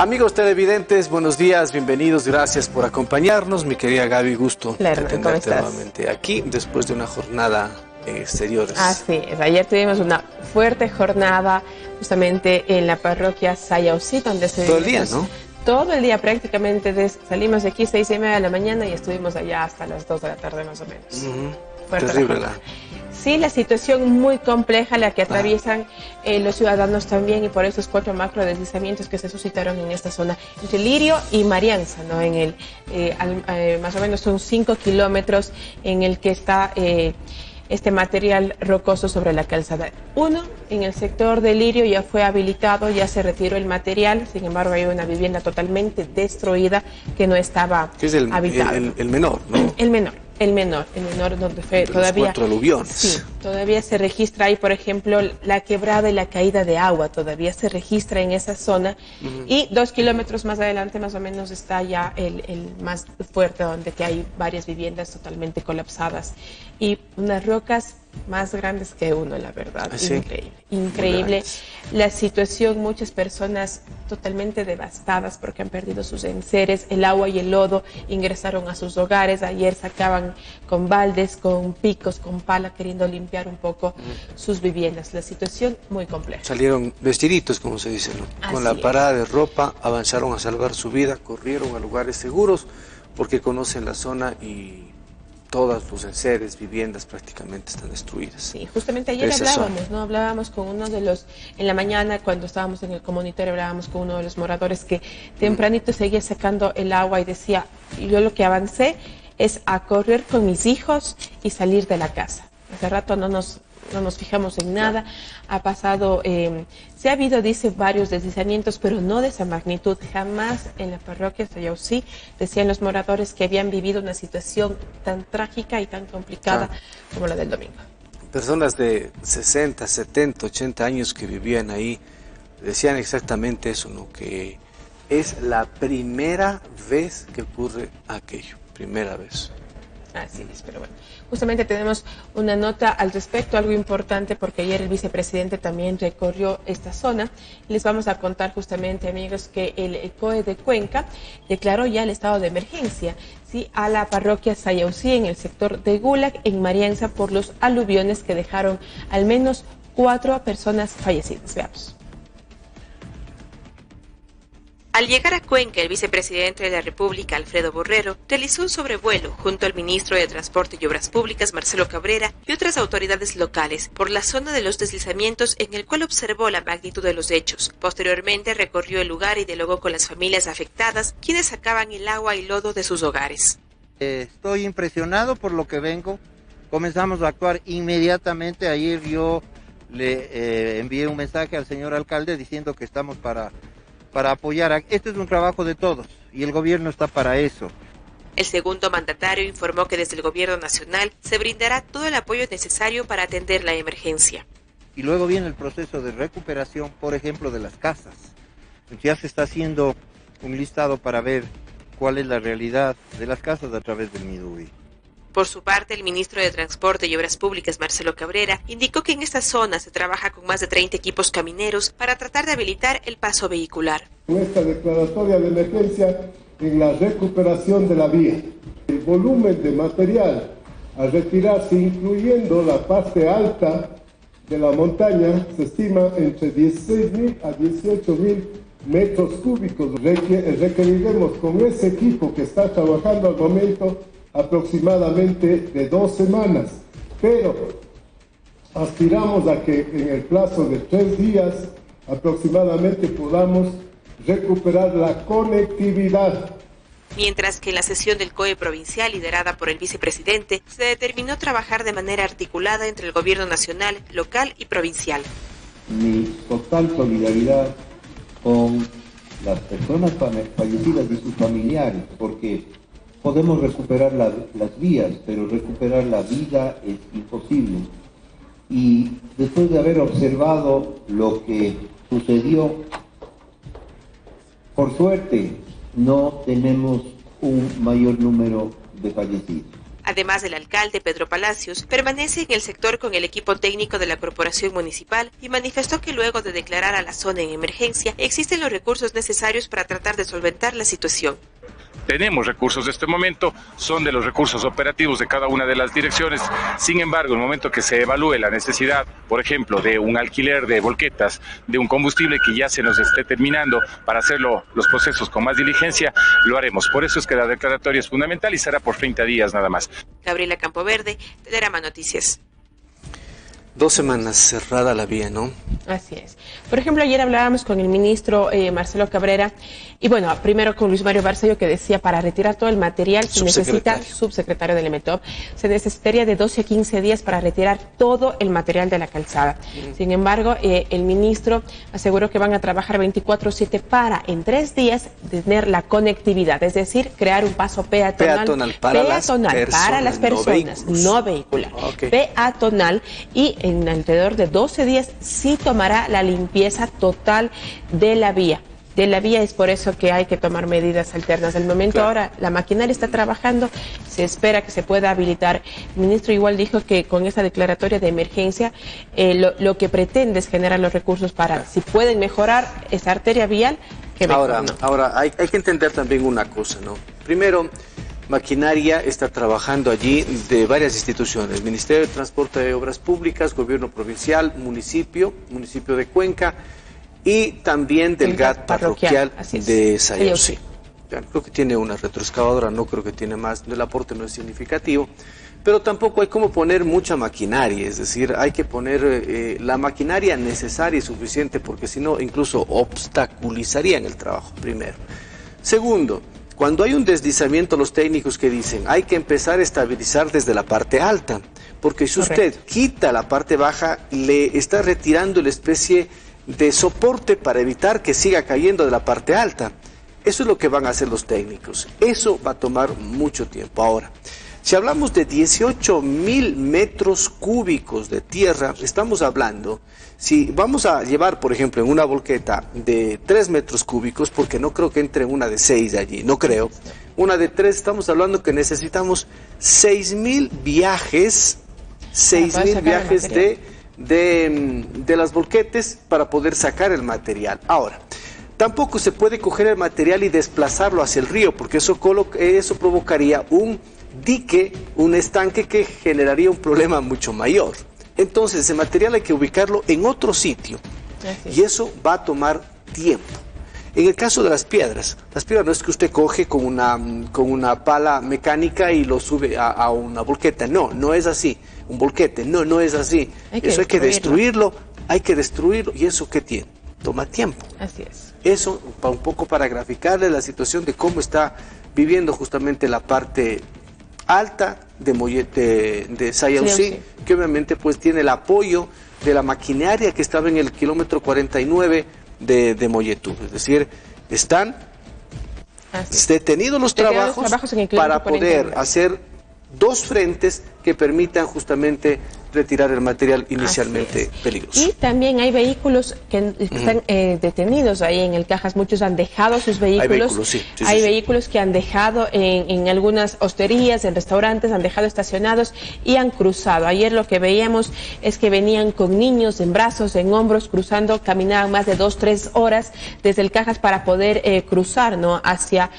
Amigos televidentes, buenos días, bienvenidos, gracias por acompañarnos. Mi querida Gaby, gusto claro, de tenerte nuevamente aquí después de una jornada en exteriores. Así es, ayer tuvimos una fuerte jornada justamente en la parroquia Sayausí, donde se... Todo el día, ¿no? Todo el día prácticamente, salimos de aquí seis y media de la mañana y estuvimos allá hasta las dos de la tarde más o menos. Terrible. Sí, la situación muy compleja la que atraviesan eh, los ciudadanos también y por esos cuatro macro deslizamientos que se suscitaron en esta zona entre Lirio y Marianza, ¿no? En el, eh, eh, más o menos son cinco kilómetros en el que está este material rocoso sobre la calzada. Uno, en el sector de Lirio ya fue habilitado, ya se retiró el material, sin embargo hay una vivienda totalmente destruida que no estaba es el, habitada. el menor, ¿no? El menor. El menor, el menor donde fue todavía. Sí, todavía se registra ahí, por ejemplo, la quebrada y la caída de agua, todavía se registra en esa zona. Y dos kilómetros más adelante, más o menos, está ya el, el, más fuerte, donde que hay varias viviendas totalmente colapsadas y unas rocas más grandes que uno, la verdad. ¿Ah, increíble, increíble. La situación, muchas personas totalmente devastadas porque han perdido sus enseres, el agua y el lodo ingresaron a sus hogares, ayer sacaban con baldes, con picos, con pala, queriendo limpiar un poco sus viviendas. La situación muy compleja. Salieron vestiditos, como se dice, ¿no? Con la parada de ropa, avanzaron a salvar su vida, corrieron a lugares seguros porque conocen la zona y todos los enseres, viviendas prácticamente están destruidas. Sí, justamente ayer hablábamos, ¿no? Hablábamos con uno de los, en la mañana cuando estábamos en el comunitario, hablábamos con uno de los moradores que tempranito seguía sacando el agua y decía, yo lo que avancé es a correr con mis hijos y salir de la casa. Hace rato no nos no nos fijamos en nada. Ha pasado, eh, se ha habido, dice, varios deslizamientos, pero no de esa magnitud. Jamás en la parroquia de sí decían los moradores que habían vivido una situación tan trágica y tan complicada como la del domingo. Personas de 60, 70, 80 años que vivían ahí decían exactamente eso, ¿no? Que es la primera vez que ocurre aquello, primera vez. Así es, pero bueno. Justamente tenemos una nota al respecto, algo importante, porque ayer el vicepresidente también recorrió esta zona. Les vamos a contar justamente, amigos, que el COE de Cuenca declaró ya el estado de emergencia ¿sí? a la parroquia Sayausí en el sector de Gulag, en Marianza, por los aluviones que dejaron al menos cuatro personas fallecidas. Veamos. Al llegar a Cuenca, el vicepresidente de la República, Alfredo Borrero, realizó un sobrevuelo junto al ministro de Transporte y Obras Públicas, Marcelo Cabrera, y otras autoridades locales por la zona de los deslizamientos en el cual observó la magnitud de los hechos. Posteriormente recorrió el lugar y dialogó con las familias afectadas, quienes sacaban el agua y lodo de sus hogares. Estoy impresionado por lo que vengo. Comenzamos a actuar inmediatamente. Ayer yo le eh, envié un mensaje al señor alcalde diciendo que estamos para para apoyar. Este es un trabajo de todos y el gobierno está para eso. El segundo mandatario informó que desde el gobierno nacional se brindará todo el apoyo necesario para atender la emergencia. Y luego viene el proceso de recuperación, por ejemplo, de las casas. Ya se está haciendo un listado para ver cuál es la realidad de las casas a través del MIDUI. Por su parte, el ministro de Transporte y Obras Públicas, Marcelo Cabrera, indicó que en esta zona se trabaja con más de 30 equipos camineros para tratar de habilitar el paso vehicular. Nuestra declaratoria de emergencia en la recuperación de la vía. El volumen de material a retirarse, incluyendo la parte alta de la montaña, se estima entre 16.000 a 18.000 metros cúbicos. Requeriremos con ese equipo que está trabajando al momento aproximadamente de dos semanas, pero aspiramos a que en el plazo de tres días aproximadamente podamos recuperar la conectividad. Mientras que en la sesión del COE provincial liderada por el vicepresidente se determinó trabajar de manera articulada entre el gobierno nacional, local y provincial. Mi total solidaridad con las personas fallecidas y sus familiares, porque podemos recuperar las vías, pero recuperar la vida es imposible. Y después de haber observado lo que sucedió, por suerte no tenemos un mayor número de fallecidos. Además del alcalde Pedro Palacios, permanece en el sector con el equipo técnico de la Corporación Municipal y manifestó que luego de declarar a la zona en emergencia existen los recursos necesarios para tratar de solventar la situación tenemos recursos de este momento, son de los recursos operativos de cada una de las direcciones. Sin embargo, en el momento que se evalúe la necesidad, por ejemplo, de un alquiler de volquetas, de un combustible que ya se nos esté terminando para hacerlo los procesos con más diligencia, lo haremos. Por eso es que la declaratoria es fundamental y será por 30 días nada más. Gabriela Campoverde, Telerama Noticias. Dos semanas cerrada la vía, ¿no? Así es. Por ejemplo, ayer hablábamos con el ministro eh, Marcelo Cabrera y bueno, primero con Luis Mario Barcello que decía para retirar todo el material se necesita, subsecretario del EMETOP, se necesitaría de 12 a 15 días para retirar todo el material de la calzada. Sin embargo, eh, el ministro aseguró que van a trabajar 24-7 para en tres días tener la conectividad, es decir, crear un paso peatonal, para, las para, las personas, no vehicular, peatonal y en alrededor de 12 días sí tomará la limpieza total de la vía de la vía. Es por eso que hay que tomar medidas alternas. Del momento ahora la maquinaria está trabajando, se espera que se pueda habilitar. El ministro igual dijo que con esa declaratoria de emergencia eh, lo, que pretende es generar los recursos para, si pueden mejorar esa arteria vial, que Ahora, ahora hay, hay que entender también una cosa, ¿no? Primero, maquinaria está trabajando allí de varias instituciones, Ministerio de Transporte de Obras Públicas, Gobierno Provincial, municipio, municipio de Cuenca, y también del GAT parroquial, de Sayosí. Creo que tiene una retroexcavadora, no creo que tiene más, el aporte no es significativo, pero tampoco hay como poner mucha maquinaria, es decir, hay que poner eh, la maquinaria necesaria y suficiente, porque si no, incluso obstaculizarían el trabajo, primero. Segundo, cuando hay un deslizamiento, los técnicos que dicen, hay que empezar a estabilizar desde la parte alta, porque si usted quita la parte baja, le está retirando la especie de soporte para evitar que siga cayendo de la parte alta. Eso es lo que van a hacer los técnicos. Eso va a tomar mucho tiempo. Ahora, si hablamos de 18 mil metros cúbicos de tierra, estamos hablando, si vamos a llevar, por ejemplo, en una volqueta de 3 metros cúbicos, porque no creo que entre una de 6 allí, no creo, una de 3, estamos hablando que necesitamos 6 mil viajes, 6 mil viajes de de, de las volquetes para poder sacar el material. Ahora, tampoco se puede coger el material y desplazarlo hacia el río, porque eso, eso provocaría un dique, un estanque que generaría un problema mucho mayor. Entonces, ese material hay que ubicarlo en otro sitio y eso va a tomar tiempo. En el caso de las piedras, las piedras no es que usted coge con una, con una pala mecánica y lo sube a, a una volqueta, no, no es así un volquete. No, no es así. eso hay que destruirlo, hay que destruirlo. ¿Y eso qué tiene? Toma tiempo. Así es. Eso un poco para graficarle la situación de cómo está viviendo justamente la parte alta de, Mollete, de Sayaucí, que obviamente pues tiene el apoyo de la maquinaria que estaba en el kilómetro 49 de, de Molletú. Es decir, están detenidos los trabajos, para poder hacer dos frentes que permitan justamente retirar el material inicialmente peligroso. Y también hay vehículos que están eh, detenidos ahí en el Cajas, muchos han dejado sus vehículos. Hay vehículos, sí, hay vehículos que han dejado en, en, algunas hosterías, en restaurantes, han dejado estacionados y han cruzado. Ayer lo que veíamos es que venían con niños en brazos, en hombros, cruzando, caminaban más de dos, tres horas desde el Cajas para poder eh, cruzar ¿no? hacia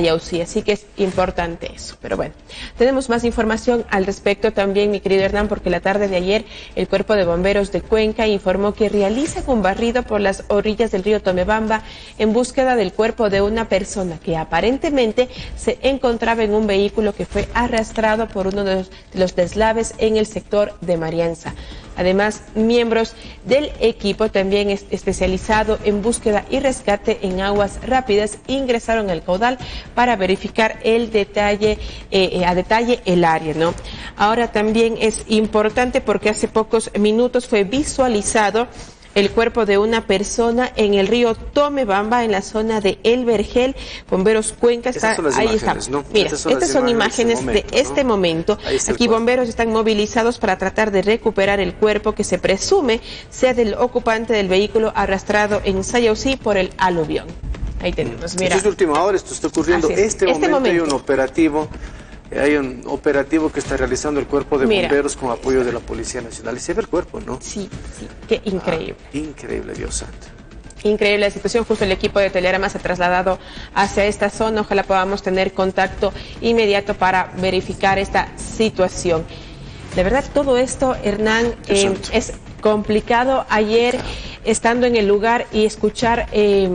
Yausí. Así que es importante eso. Pero bueno, tenemos más información al respecto también, mi querido Hernán, porque la tarde de ayer, el Cuerpo de Bomberos de Cuenca informó que realiza un barrido por las orillas del río Tomebamba en búsqueda del cuerpo de una persona que aparentemente se encontraba en un vehículo que fue arrastrado por uno de los, deslaves en el sector de Marianza. Además, miembros del equipo también especializado en búsqueda y rescate en aguas rápidas ingresaron al caudal para verificar el detalle, eh, eh, a detalle el área, ¿no? Ahora también es importante porque hace pocos minutos fue visualizado el cuerpo de una persona en el río Tomebamba, en la zona de El Vergel. Bomberos Cuenca está ahí está. Mira, estas son, imágenes de este momento. Aquí bomberos están movilizados para tratar de recuperar el cuerpo que se presume sea del ocupante del vehículo arrastrado en Sayausí por el aluvión. Ahí tenemos, mira. Esto es de última hora, esto está ocurriendo. Este, este, momento, hay un operativo hay un operativo que está realizando el cuerpo de bomberos con apoyo de la Policía Nacional. Y se ve el cuerpo, ¿no? Sí, sí, qué increíble. Ah, increíble, Dios santo. Increíble la situación, justo el equipo de Telerama se ha trasladado hacia esta zona, ojalá podamos tener contacto inmediato para verificar esta situación. De verdad, todo esto, Hernán, eh, es complicado. Ayer estando en el lugar y escuchar eh,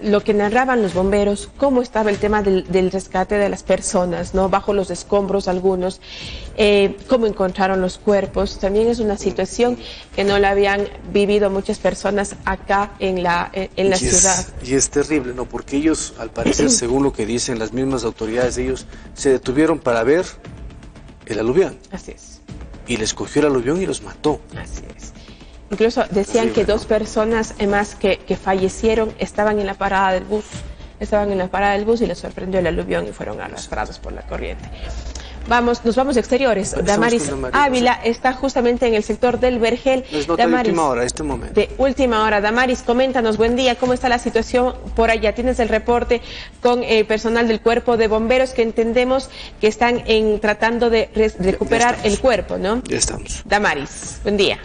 lo que narraban los bomberos, cómo estaba el tema del, rescate de las personas, ¿no? Bajo los escombros algunos, eh, cómo encontraron los cuerpos. También es una situación que no la habían vivido muchas personas acá en la, en la ciudad. y es terrible, ¿no? Porque ellos, al parecer, según lo que dicen las mismas autoridades, ellos se detuvieron para ver el aluvión. Así es. Y les cogió el aluvión y los mató. Así es. Incluso decían que dos personas más que, fallecieron estaban en la parada del bus. Estaban en la parada del bus y les sorprendió el aluvión y fueron arrastrados por la corriente. Vamos, nos vamos a exteriores. Damaris, Ávila está justamente en el sector del Vergel. de última hora, este momento. De última hora. Damaris, coméntanos, buen día, ¿cómo está la situación por allá? Tienes el reporte con el personal del cuerpo de bomberos que entendemos que están en, tratando de recuperar el cuerpo, ¿no? Ya estamos. Damaris, buen día.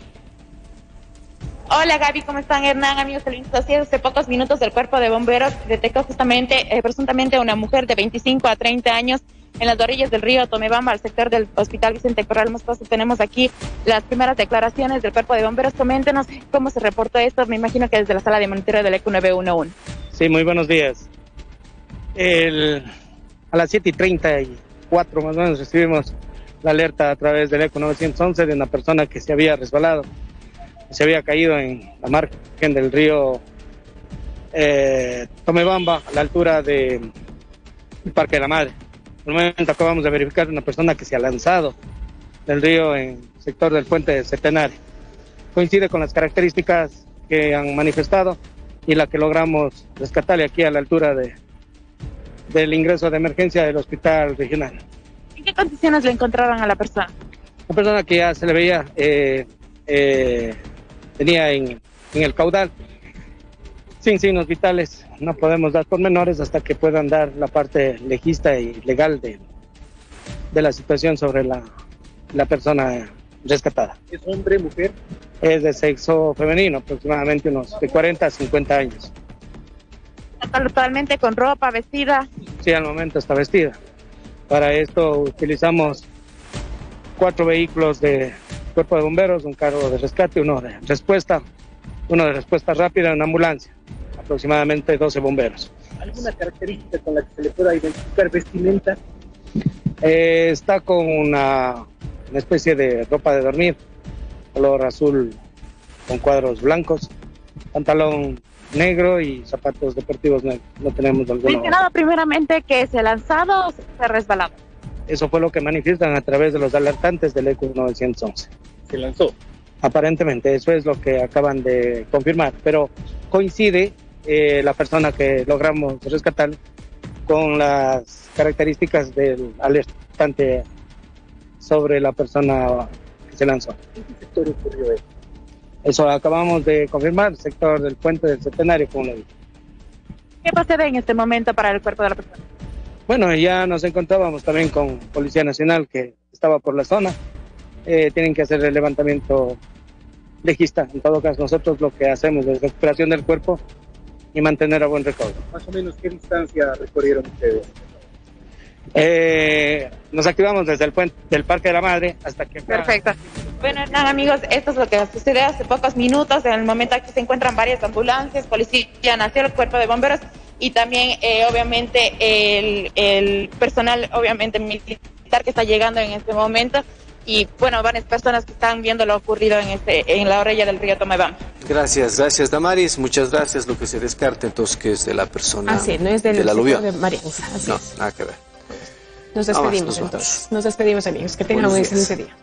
Hola Gaby, ¿cómo están Hernán? Amigos hace pocos minutos el cuerpo de bomberos detectó justamente, eh, presuntamente, una mujer de 25 a 30 años en las orillas del río Tomebamba, al sector del Hospital Vicente Corral Moscoso. Tenemos aquí las primeras declaraciones del cuerpo de bomberos. Coméntenos cómo se reportó esto, me imagino que desde la sala de monitoreo del ECU 911. Sí, muy buenos días. a las 7 y 34 más o menos recibimos la alerta a través del ECU 911 de una persona que se había resbalado se había caído en la margen del río eh, Tomebamba, a la altura del Parque de la Madre. En un momento acabamos de verificar una persona que se ha lanzado del río en el sector del puente de Centenario. Coincide con las características que han manifestado y la que logramos rescatarle aquí a la altura de, del ingreso de emergencia del hospital regional. ¿En qué condiciones le encontraban a la persona? Una persona que ya se le veía eh, eh, tenía en, el caudal. Sin signos vitales, no podemos dar pormenores hasta que puedan dar la parte legista y legal de, de la situación sobre la, la persona rescatada. ¿Es hombre, mujer? Es de sexo femenino, aproximadamente unos de 40 a 50 años. ¿Está totalmente con ropa, vestida? Sí, al momento está vestida. Para esto utilizamos cuatro vehículos de cuerpo de bomberos, un carro de rescate, uno de respuesta, uno de respuesta rápida, una ambulancia, aproximadamente 12 bomberos. ¿Alguna característica con la que se le pueda identificar vestimenta? Eh, está con una, especie de ropa de dormir, color azul con cuadros blancos, pantalón negro y zapatos deportivos negros. No tenemos alguna. nada primeramente que se ha lanzado o se ha resbalado. Eso fue lo que manifiestan a través de los alertantes del ECU 911. ¿Se lanzó? Aparentemente, eso es lo que acaban de confirmar, pero coincide eh, la persona que logramos rescatar con las características del alertante sobre la persona que se lanzó. ¿En qué sector ocurrió eso? Eso acabamos de confirmar, el sector del puente del centenario, como lo dije. ¿Qué procede en este momento para el cuerpo de la persona? Bueno, ya nos encontrábamos también con Policía Nacional que estaba por la zona. Eh, tienen que hacer el levantamiento legista. En todo caso, nosotros lo que hacemos es recuperación del cuerpo y mantener a buen recaudo. Más o menos, ¿qué distancia recorrieron ustedes? Eh, nos activamos desde el puente del Parque de la Madre hasta que... Perfecto. Bueno, nada, amigos, esto es lo que sucede hace pocos minutos. En el momento aquí se encuentran varias ambulancias, Policía Nacional, Cuerpo de Bomberos y también eh, obviamente el, el, personal obviamente militar que está llegando en este momento y bueno, varias personas que están viendo lo ocurrido en este en la orilla del río Tomebán. Gracias, gracias Damaris, muchas gracias. Lo que se descarta entonces que es de la persona Así, no es del de la aluvión. De no, nada que ver. Nos despedimos entonces. Nos despedimos amigos. Que tengan un excelente día.